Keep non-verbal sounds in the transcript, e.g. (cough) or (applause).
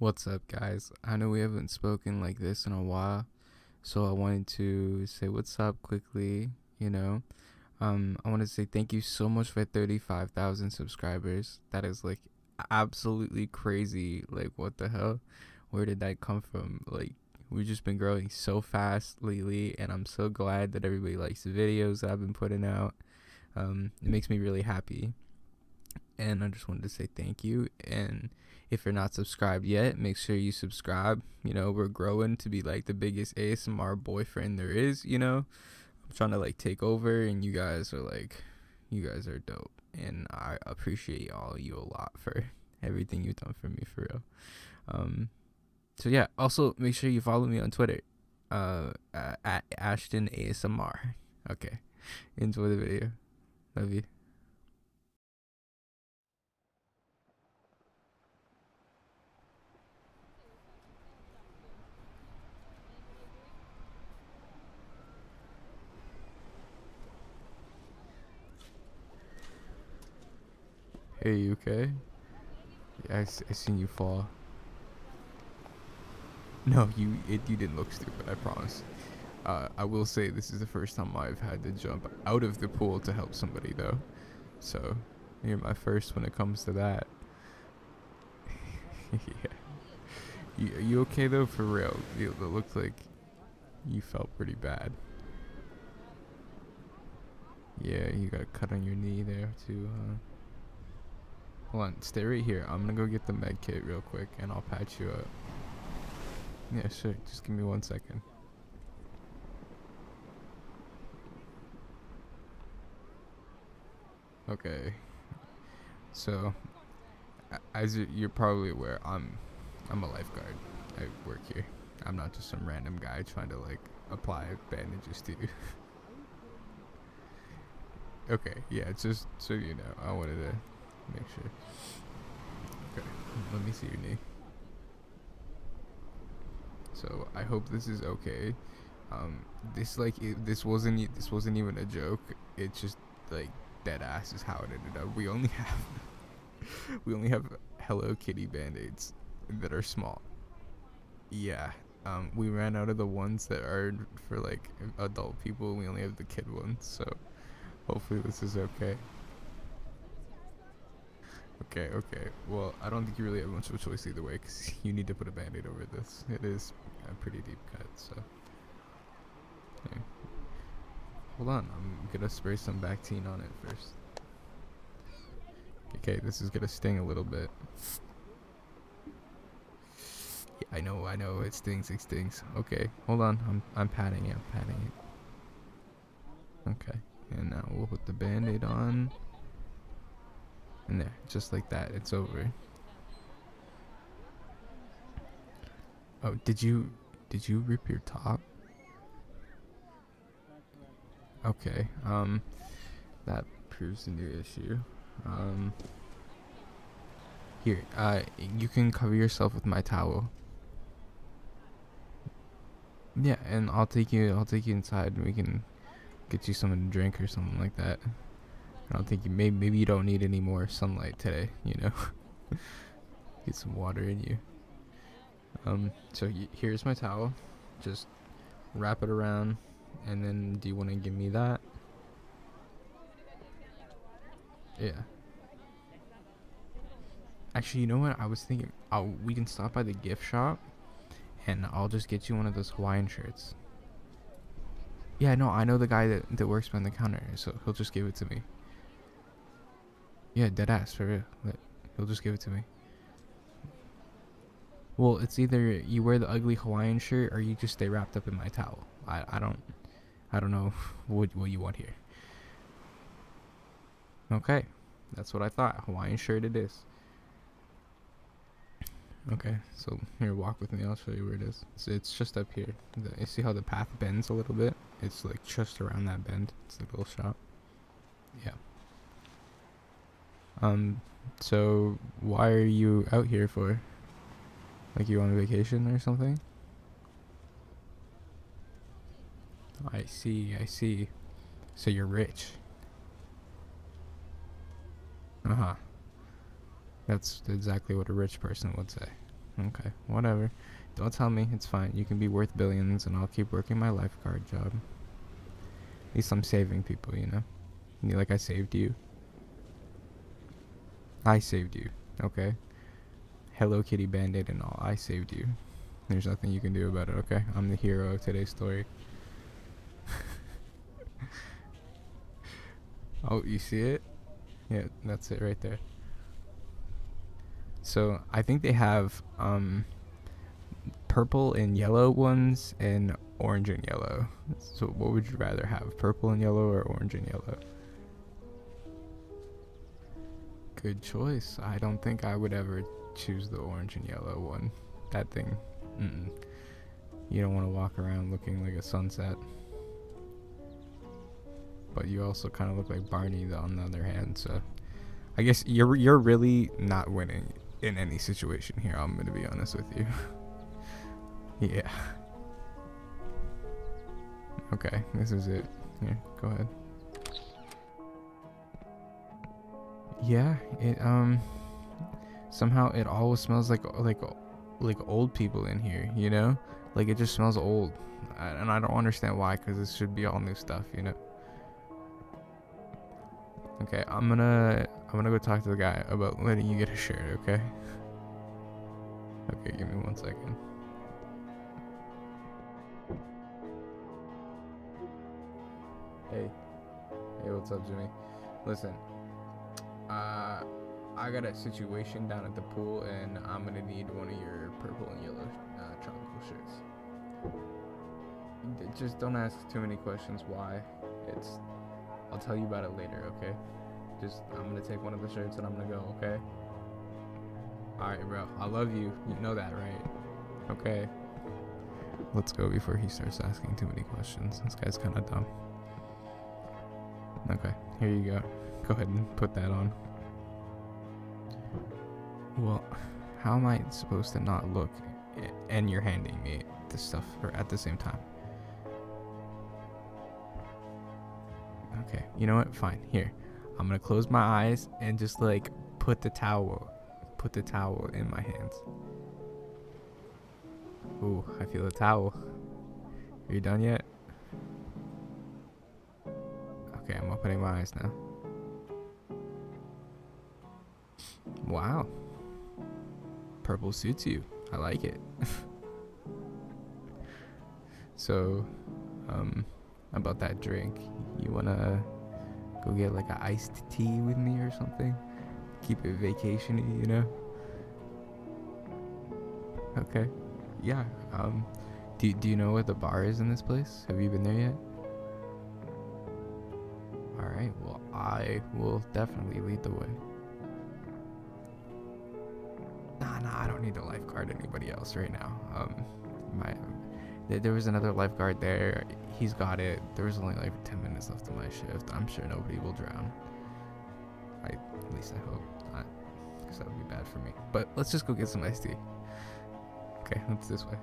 What's up, guys? I know we haven't spoken like this in a while, so I wanted to say what's up quickly. You know, um, I want to say thank you so much for 35,000 subscribers. That is like absolutely crazy. Like, what the hell? Where did that come from? Like, we've just been growing so fast lately, and I'm so glad that everybody likes the videos that I've been putting out. Um, it makes me really happy, and I just wanted to say thank you and if you're not subscribed yet, make sure you subscribe. You know, we're growing to be like the biggest ASMR boyfriend there is, you know. I'm trying to like take over and you guys are like you guys are dope and I appreciate all you a lot for everything you've done for me for real. Um so yeah, also make sure you follow me on Twitter. Uh at Ashton ASMR. Okay. Enjoy the video. Love you. Hey, you okay? Yeah, I, I seen you fall. (laughs) No, you it, you didn't look stupid. I promise. Uh, I will say this is the first time I've had to jump out of the pool to help somebody though, so you're my first when it comes to that. (laughs) yeah. You, you okay though? For real? It looked like you felt pretty bad. Yeah, you got a cut on your knee there too, huh? Hold on, stay right here. I'm gonna go get the med kit real quick and I'll patch you up. Yeah, sure. Just give me one second. Okay. So, as you're probably aware, I'm I'm a lifeguard. I work here. I'm not just some random guy trying to like apply bandages to you. (laughs) okay, yeah, it's just so you know, I wanted to make sure. Okay, let me see your knee. So I hope this is okay. Um, this like it, this wasn't this wasn't even a joke. It's just like dead ass is how it ended up. We only (laughs) have we only have Hello Kitty band-aids that are small. Yeah. Um, we ran out of the ones that are for like adult people. We only have the kid ones. So hopefully this is okay. Okay, okay. Well, I don't think you really have much of a choice either way, because (laughs) you need to put a band-aid over this. It is a pretty deep cut, so. Hold on, I'm gonna spray some Bactine on it first. Okay, this is gonna sting a little bit. Yeah, I know, I know, it stings, it stings. Okay, hold on, I'm, I'm patting it, I'm patting it. Okay, and now we'll put the band-aid on. And there, just like that, it's over. Oh, did you did you rip your top? Okay, um that proves a new issue. Um here, uh you can cover yourself with my towel. Yeah, and I'll take you I'll take you inside and we can get you something to drink or something like that. I don't think you maybe maybe you don't need any more sunlight today. You know, (laughs) get some water in you. Um, so here's my towel. Just wrap it around, and then do you want to give me that? Yeah. Actually, you know what? I was thinking, I'll, we can stop by the gift shop, and I'll just get you one of those Hawaiian shirts. Yeah, no, I know the guy that, that works behind the counter, so he'll just give it to me. Yeah, dead ass for real. Like, he'll just give it to me. Well, it's either you wear the ugly Hawaiian shirt or you just stay wrapped up in my towel. I, I don't I don't know (laughs) what what you want here. Okay, that's what I thought. Hawaiian shirt it is. Okay, so here, walk with me. I'll show you where it is. It's, it's just up here. The, you see how the path bends a little bit? It's like just around that bend. It's a little shop. Yeah. Um, so why are you out here for? Like you on vacation or something? I see, I see. So you're rich. Uh huh. That's exactly what a rich person would say. Okay, whatever. Don't tell me. It's fine. You can be worth billions, and I'll keep working my lifeguard job. At least I'm saving people, you know? Like I saved you. I saved you, okay? Hello Kitty Band-Aid and all. I saved you. There's nothing you can do about it, okay? I'm the hero of today's story. (laughs) oh, you see it? Yeah, that's it right there. So I think they have um, purple and yellow ones and orange and yellow. So what would you rather have, purple and yellow or orange and yellow? Good choice. I don't think I would ever choose the orange and yellow one. That thing, mm-mm. you don't want to walk around looking like a sunset. But you also kind of look like Barney on the other hand, so I guess you're you're really not winning in any situation here. I'm gonna be honest with you. (laughs) yeah. Okay, this is it. Here, go ahead. Yeah, it um somehow it always smells like like like old people in here, you know? Like it just smells old. And I don't understand why cuz this should be all new stuff, you know. Okay, I'm gonna I'm gonna go talk to the guy about letting you get a shirt, okay? Okay, give me one second. Hey. Hey, what's up, Jimmy? Listen. Uh I got a situation down at the pool and I'm gonna need one of your purple and yellow uh, tropical shirts. Just don't ask too many questions why. It's I'll tell you about it later, okay? Just I'm gonna take one of the shirts and I'm gonna go, okay? Alright, bro. I love you. You know that, right? Okay. Let's go before he starts asking too many questions. This guy's kind of dumb. Okay, here you go. Go ahead and put that on. Well, how am I supposed to not look and you're handing me this stuff at the same time? Okay, you know what? Fine. Here. I'm gonna close my eyes and just like put the towel put the towel in my hands. Ooh, I feel the towel. Are you done yet? Okay, I'm opening my eyes now. Wow. Purple suits you. I like it. (laughs) so, um, about that drink, you wanna go get like an iced tea with me or something? Keep it vacationy, you know? Okay. Yeah. Um, do, do you know where the bar is in this place? Have you been there yet? I will definitely lead the way. Nah, nah, I don't need a lifeguard anybody else right now. Um, my, there was another lifeguard there. He's got it. There was only like 10 minutes left of my shift. I'm sure nobody will drown. I, at least I hope not, because that would be bad for me. But let's just go get some iced tea. Okay, let's this way.